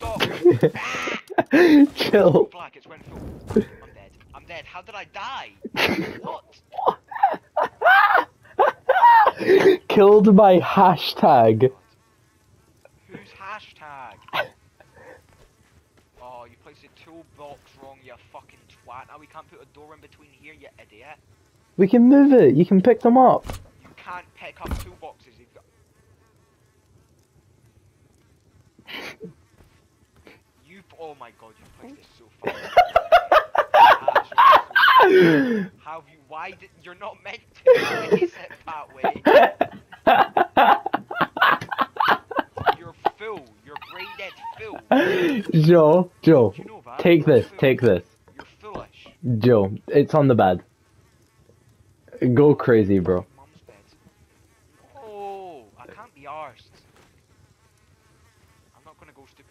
stop. Chill. Black, it's full. I'm dead. I'm dead. How did I die? What? Killed by hashtag. Who's hashtag? Oh, you placed a toolbox wrong, you fucking twat. Now we can't put a door in between here, you idiot. We can move it. You can pick them up. You can't pick up toolboxes. Oh my god, you placed it so far. Ah, How have you? Why did you're not meant to place it that way? You're full. You're brain dead full. Joe, Joe, you know take you're this, fool. take this. You're foolish. Joe, it's on the bed. Go crazy, bro. Mum's bed. Oh, I can't be arsed. I'm not gonna go stupid.